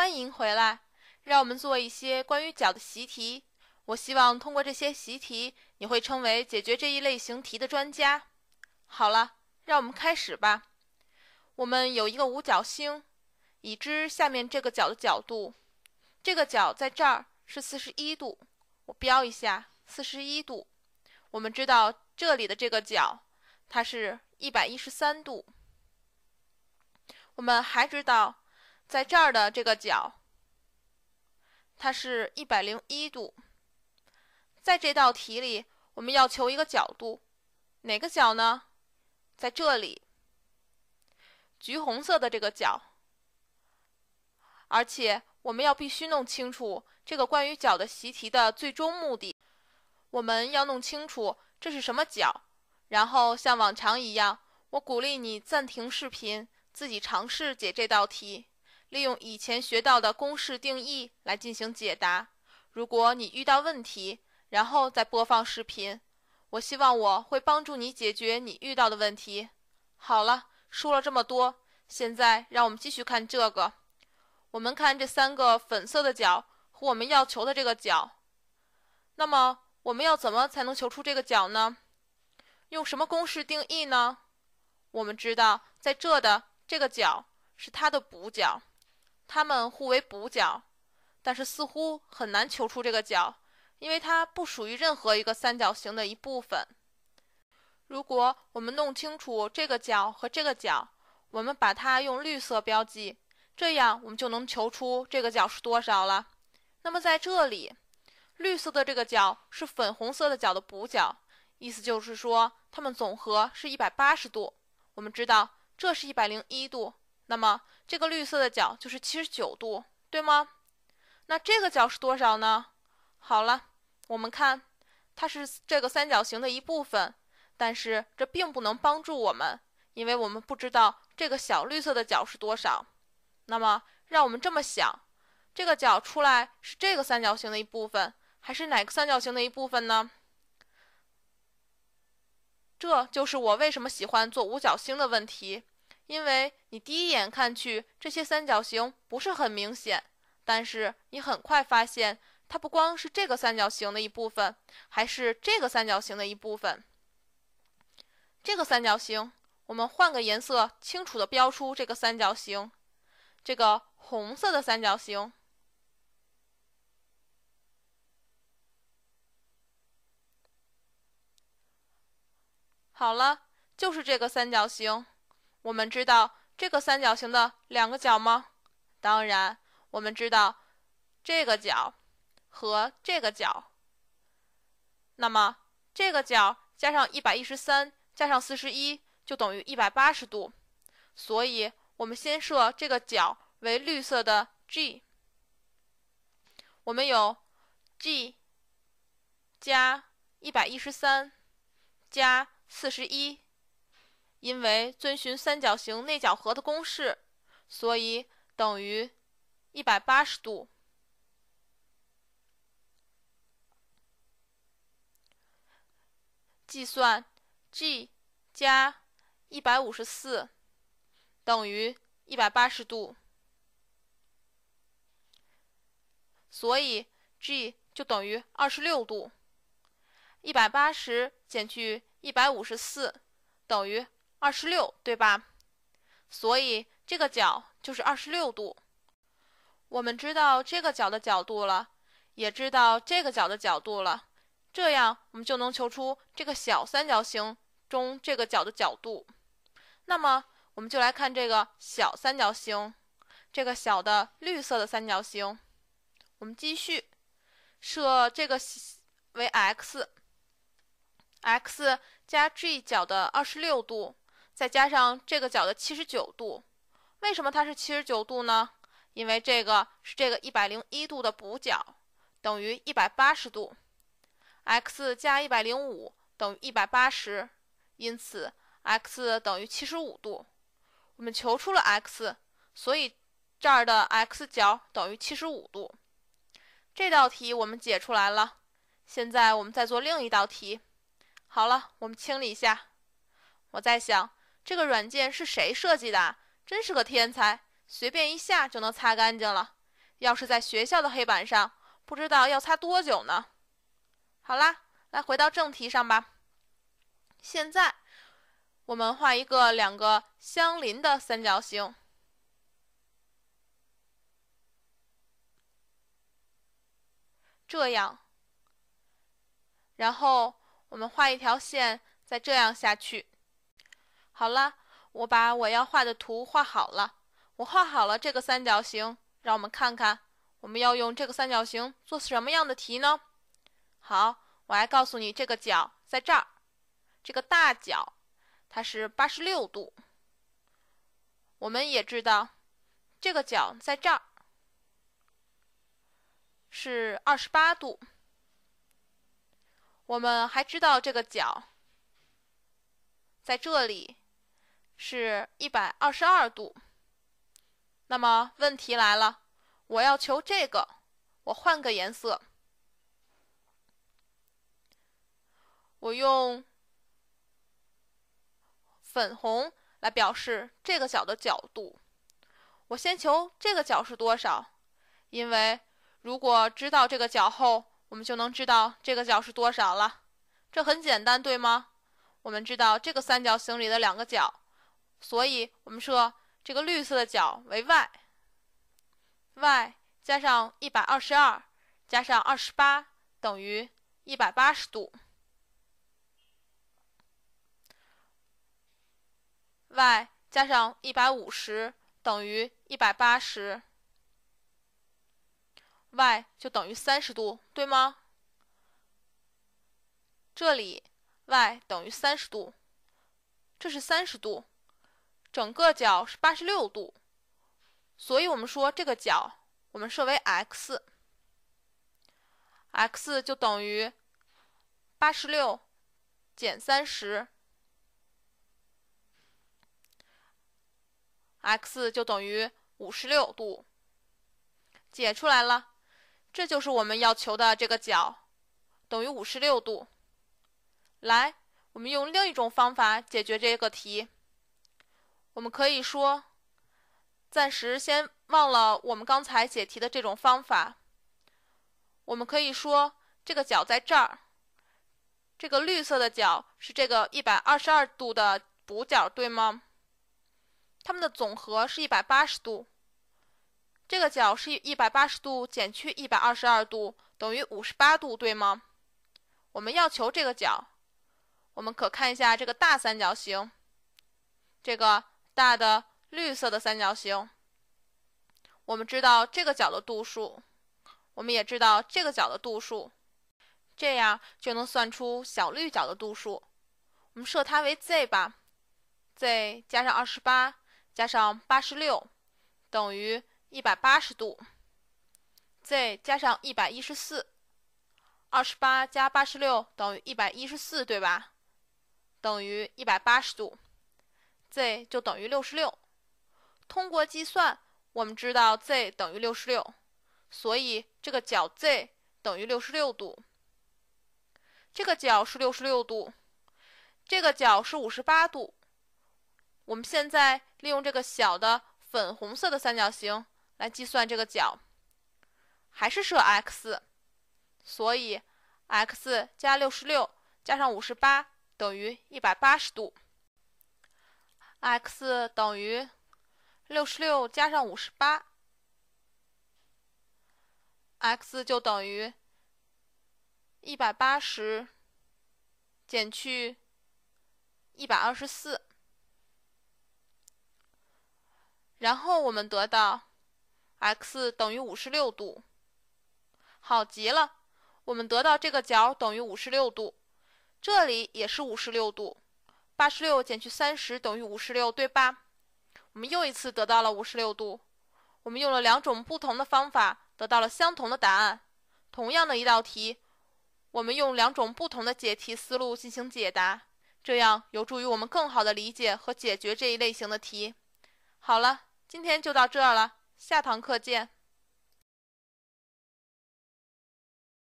欢迎回来。让我们做一些关于角的习题。我希望通过这些习题，你会成为解决这一类型题的专家。好了，让我们开始吧。我们有一个五角星，已知下面这个角的角度，这个角在这儿是四十一度，我标一下四十一度。我们知道这里的这个角，它是一百一十三度。我们还知道。在这儿的这个角，它是一百零一度。在这道题里，我们要求一个角度，哪个角呢？在这里，橘红色的这个角。而且，我们要必须弄清楚这个关于角的习题的最终目的。我们要弄清楚这是什么角，然后像往常一样，我鼓励你暂停视频，自己尝试解这道题。利用以前学到的公式定义来进行解答。如果你遇到问题，然后再播放视频，我希望我会帮助你解决你遇到的问题。好了，说了这么多，现在让我们继续看这个。我们看这三个粉色的角和我们要求的这个角。那么我们要怎么才能求出这个角呢？用什么公式定义呢？我们知道，在这的这个角是它的补角。它们互为补角，但是似乎很难求出这个角，因为它不属于任何一个三角形的一部分。如果我们弄清楚这个角和这个角，我们把它用绿色标记，这样我们就能求出这个角是多少了。那么在这里，绿色的这个角是粉红色的角的补角，意思就是说它们总和是一百八十度。我们知道这是一百零一度。那么这个绿色的角就是七十九度，对吗？那这个角是多少呢？好了，我们看，它是这个三角形的一部分，但是这并不能帮助我们，因为我们不知道这个小绿色的角是多少。那么，让我们这么想，这个角出来是这个三角形的一部分，还是哪个三角形的一部分呢？这就是我为什么喜欢做五角星的问题。因为你第一眼看去，这些三角形不是很明显，但是你很快发现，它不光是这个三角形的一部分，还是这个三角形的一部分。这个三角形，我们换个颜色，清楚的标出这个三角形，这个红色的三角形。好了，就是这个三角形。我们知道这个三角形的两个角吗？当然，我们知道这个角和这个角。那么这个角加上一百一十三加上四十一就等于一百八十度。所以，我们先设这个角为绿色的 G。我们有 G 加一百一十三加四十一。因为遵循三角形内角和的公式，所以等于一百八十度。计算 G 加一百五十四等于一百八十度，所以 G 就等于二十六度。一百八十减去一百五十四等于。二十六，对吧？所以这个角就是二十六度。我们知道这个角的角度了，也知道这个角的角度了，这样我们就能求出这个小三角形中这个角的角度。那么，我们就来看这个小三角形，这个小的绿色的三角形。我们继续设这个为 x，x 加 g 角的二十六度。再加上这个角的七十九度，为什么它是七十九度呢？因为这个是这个一百零一度的补角，等于一百八十度。x 加一百零五等于一百八十，因此 x 等于七十五度。我们求出了 x，所以这儿的 x 角等于七十五度。这道题我们解出来了。现在我们再做另一道题。好了，我们清理一下。我在想。这个软件是谁设计的？真是个天才，随便一下就能擦干净了。要是在学校的黑板上，不知道要擦多久呢。好啦，来回到正题上吧。现在我们画一个两个相邻的三角形，这样。然后我们画一条线，再这样下去。好了，我把我要画的图画好了。我画好了这个三角形，让我们看看我们要用这个三角形做什么样的题呢？好，我来告诉你，这个角在这儿，这个大角它是八十六度。我们也知道，这个角在这儿是二十八度。我们还知道这个角在这里是一百二十二度。那么问题来了，我要求这个，我换个颜色，我用粉红来表示这个角的角度。我先求这个角是多少，因为如果知道这个角后。我们就能知道这个角是多少了，这很简单，对吗？我们知道这个三角形里的两个角，所以我们说这个绿色的角为 y，y 加上一百二十二加上二十八等于一百八十度，y 加上一百五十等于一百八十。y 就等于三十度，对吗？这里 y 等于三十度，这是三十度，整个角是八十六度，所以我们说这个角我们设为 x，x 就等于八十六减三十，x 就等于五十六度，解出来了。这就是我们要求的这个角，等于五十六度。来，我们用另一种方法解决这个题。我们可以说，暂时先忘了我们刚才解题的这种方法。我们可以说，这个角在这儿，这个绿色的角是这个一百二十二度的补角，对吗？它们的总和是一百八十度。这个角是一百八十度减去一百二十二度等于五十八度，对吗？我们要求这个角，我们可看一下这个大三角形，这个大的绿色的三角形。我们知道这个角的度数，我们也知道这个角的度数，这样就能算出小绿角的度数。我们设它为 z 吧，z 加上二十八加上八十六等于。一百八十度，z 加上一百一十四，二十八加八十六等于一百一十四，对吧？等于一百八十度，z 就等于六十六。通过计算，我们知道 z 等于六十六，所以这个角 z 等于六十六度。这个角是六十六度，这个角是五十八度。我们现在利用这个小的粉红色的三角形。来计算这个角，还是设 x，所以 x 加六十六加上五十八等于一百八十度。X 等于六十六加上五十八，x 就等于一百八十减去一百二十四，然后我们得到。x 等于五十六度，好极了，我们得到这个角等于五十六度，这里也是五十六度，八十六减去三十等于五十六，对吧？我们又一次得到了五十六度。我们用了两种不同的方法，得到了相同的答案。同样的一道题，我们用两种不同的解题思路进行解答，这样有助于我们更好的理解和解决这一类型的题。好了，今天就到这儿了。下堂课见。